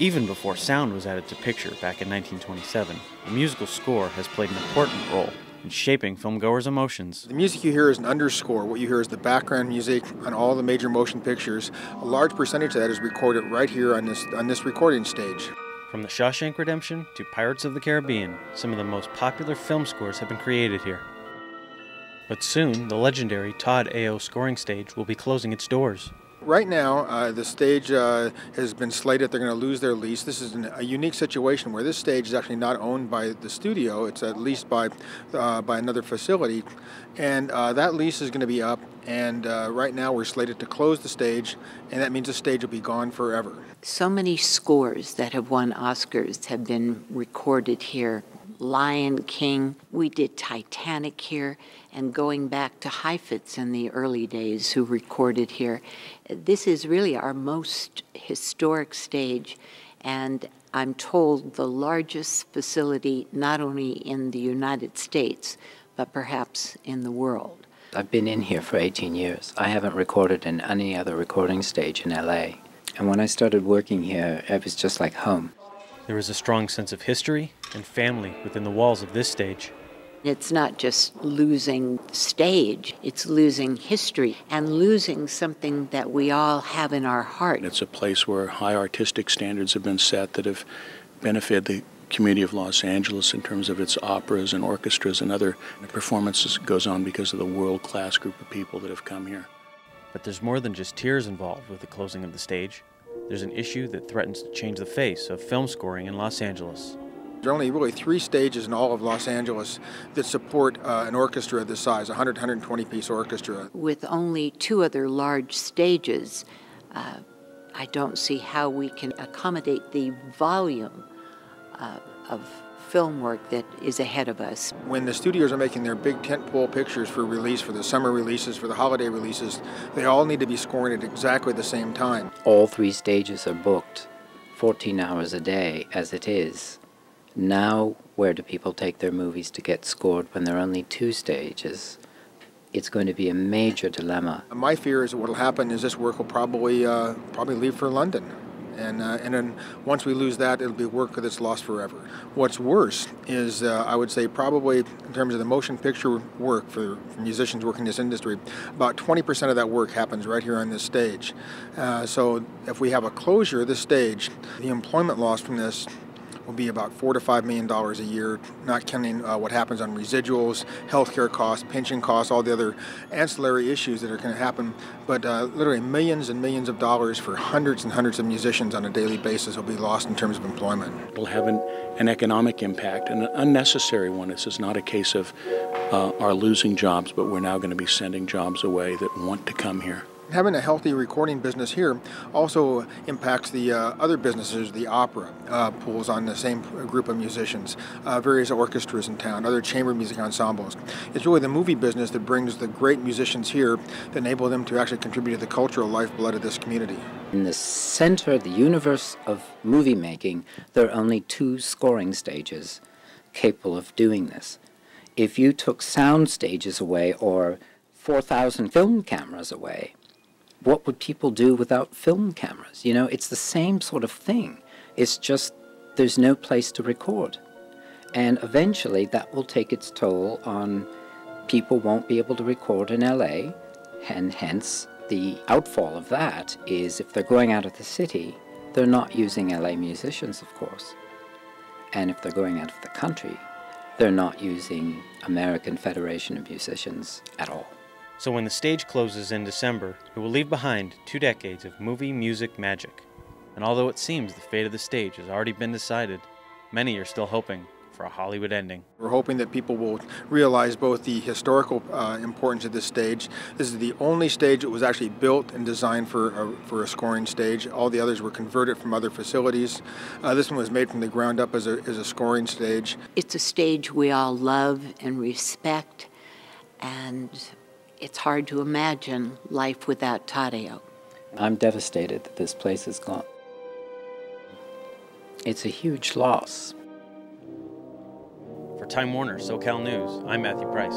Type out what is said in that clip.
Even before sound was added to picture back in 1927, the musical score has played an important role in shaping filmgoers' emotions. The music you hear is an underscore. What you hear is the background music on all the major motion pictures. A large percentage of that is recorded right here on this on this recording stage. From The Shawshank Redemption to Pirates of the Caribbean, some of the most popular film scores have been created here. But soon, the legendary Todd AO scoring stage will be closing its doors. Right now, uh, the stage uh, has been slated. They're going to lose their lease. This is an, a unique situation where this stage is actually not owned by the studio. It's at least by uh, by another facility, and uh, that lease is going to be up. And uh, right now, we're slated to close the stage, and that means the stage will be gone forever. So many scores that have won Oscars have been recorded here Lion King. We did Titanic here, and going back to Heifetz in the early days, who recorded here. This is really our most historic stage, and I'm told the largest facility not only in the United States, but perhaps in the world. I've been in here for 18 years. I haven't recorded in any other recording stage in LA. And when I started working here, it was just like home. There is a strong sense of history and family within the walls of this stage. It's not just losing stage, it's losing history and losing something that we all have in our heart. It's a place where high artistic standards have been set that have benefited the community of Los Angeles in terms of its operas and orchestras and other performances goes on because of the world-class group of people that have come here. But there's more than just tears involved with the closing of the stage. There's an issue that threatens to change the face of film scoring in Los Angeles. There are only really three stages in all of Los Angeles that support uh, an orchestra of this size, a 100, 120 piece orchestra. With only two other large stages, uh, I don't see how we can accommodate the volume uh, of film work that is ahead of us. When the studios are making their big tentpole pictures for release, for the summer releases, for the holiday releases, they all need to be scoring at exactly the same time. All three stages are booked 14 hours a day as it is. Now, where do people take their movies to get scored when there are only two stages? It's going to be a major dilemma. My fear is what will happen is this work will probably uh, probably leave for London and uh, and then once we lose that, it'll be work that's lost forever. What's worse is, uh, I would say, probably in terms of the motion picture work for, for musicians working in this industry, about 20% of that work happens right here on this stage. Uh, so if we have a closure of this stage, the employment loss from this will be about four to five million dollars a year, not counting uh, what happens on residuals, healthcare costs, pension costs, all the other ancillary issues that are going to happen. But uh, literally millions and millions of dollars for hundreds and hundreds of musicians on a daily basis will be lost in terms of employment. It'll have an, an economic impact, an unnecessary one. This is not a case of uh, our losing jobs, but we're now going to be sending jobs away that want to come here having a healthy recording business here also impacts the uh, other businesses, the opera uh, pools on the same group of musicians, uh, various orchestras in town, other chamber music ensembles. It's really the movie business that brings the great musicians here that enable them to actually contribute to the cultural lifeblood of this community. In the center, the universe of movie making, there are only two scoring stages capable of doing this. If you took sound stages away or 4,000 film cameras away, what would people do without film cameras? You know, it's the same sort of thing. It's just there's no place to record. And eventually that will take its toll on people won't be able to record in LA, and hence the outfall of that is if they're going out of the city, they're not using LA musicians, of course. And if they're going out of the country, they're not using American Federation of Musicians at all. So when the stage closes in December, it will leave behind two decades of movie music magic. And although it seems the fate of the stage has already been decided, many are still hoping for a Hollywood ending. We're hoping that people will realize both the historical uh, importance of this stage. This is the only stage that was actually built and designed for a, for a scoring stage. All the others were converted from other facilities. Uh, this one was made from the ground up as a, as a scoring stage. It's a stage we all love and respect, and it's hard to imagine life without Todd-AO. I'm devastated that this place is gone. It's a huge loss. For Time Warner SoCal News, I'm Matthew Price.